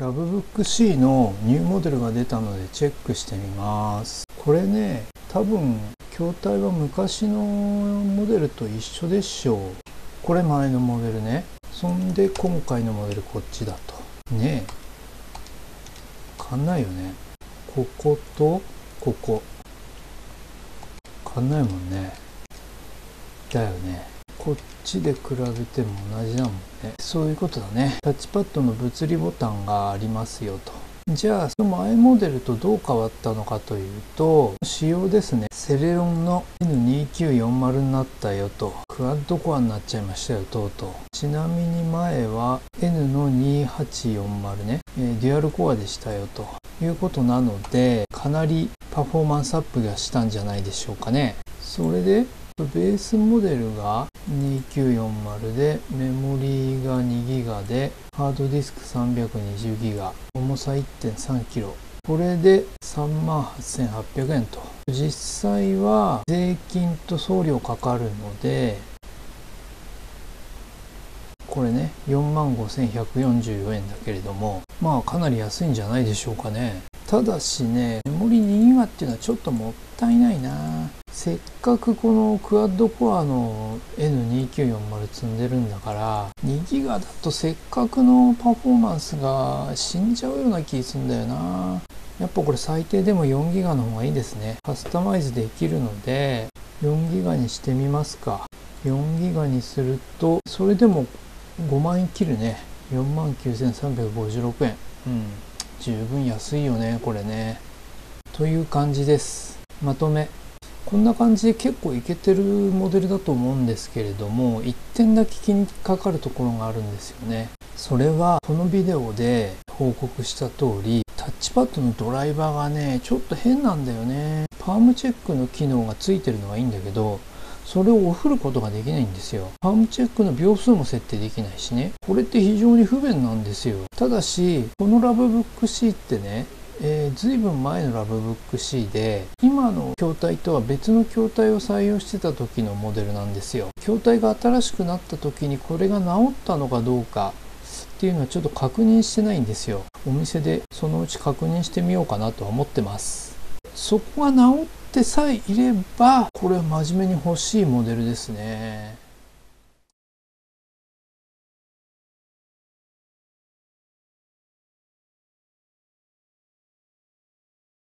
ラブブック C のニューモデルが出たのでチェックしてみます。これね多分筐体は昔のモデルと一緒でしょう。これ前のモデルね。そんで今回のモデルこっちだと。ねえ。変わんないよね。こことここ。変わんないもんね。だよね。こっちで比べても同じだもんね。そういうことだね。タッチパッドの物理ボタンがありますよと。じゃあその前モデルとどう変わったのかというと仕様ですね。セレロンの N2940 になったよと。クワッドコアになっちゃいましたよとうとう。ちなみに前は N の2840ね、えー、デュアルコアでしたよと。いうことなのでかなりパフォーマンスアップがしたんじゃないでしょうかね。それでベースモデルが2940でメモリーが 2GB でハードディスク 320GB 重さ 1.3kg これで38,800円と。実際は税金と送料かかるのでこれね45,144円だけれどもまあかなり安いんじゃないでしょうかね。ただしねメモリ 2GB っていうのはちょっともったいないな。せっかくこのクワッドコアの N2940 積んでるんだから2ギガだとせっかくのパフォーマンスが死んじゃうような気すんだよな。やっぱこれ最低でも4ギガの方がいいですね。カスタマイズできるので4ギガにしてみますか。4ギガにするとそれでも5万円切るね。4万9356円。うん。十分安いよねこれね。という感じです。まとめ。こんな感じで結構いけてるモデルだと思うんですけれども1点だけ気にかかるところがあるんですよねそれはこのビデオで報告した通りタッチパッドのドライバーがねちょっと変なんだよねパームチェックの機能がついてるのはいいんだけどそれをおることができないんですよ。パームチェックの秒数も設定できないしね。これって非常に不便なんですよ。ただし、このラブブック C ってね、えー、ずいぶん前のラブブック C で今の筐体とは別の筐体を採用してた時のモデルなんですよ。筐体が新しくなった時にこれが治ったのかどうかっていうのはちょっと確認してないんですよ。お店でそのうち確認してみようかなとは思ってます。そこが治ってさえいればこれは真面目に欲しいモデルですね。